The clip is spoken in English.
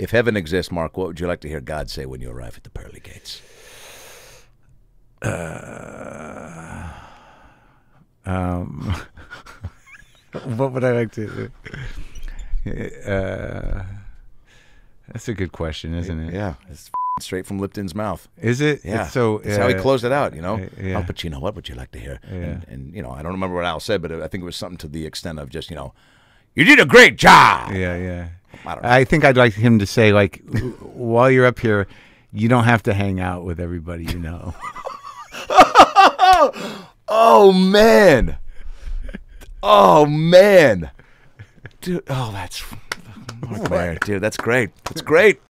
If heaven exists, Marc, what would you like to hear God say when you arrive at the pearly gates? Um, what would I like to? Uh, that's a good question, isn't it? Yeah, it's straight from Lipton's mouth. Is it? Yeah, It's so that's how he uh, closed it out. You know, uh, yeah. Al Pacino. What would you like to hear? Yeah. And, and you know, I don't remember what Al said, but I think it was something to the extent of just you know, you did a great job. Yeah, yeah. I don't know. I think I'd like him to say like, while you're up here, you don't have to hang out with everybody you know. Oh man. Oh man. Dude, oh that's Marc Maron, dude, that's great. That's great.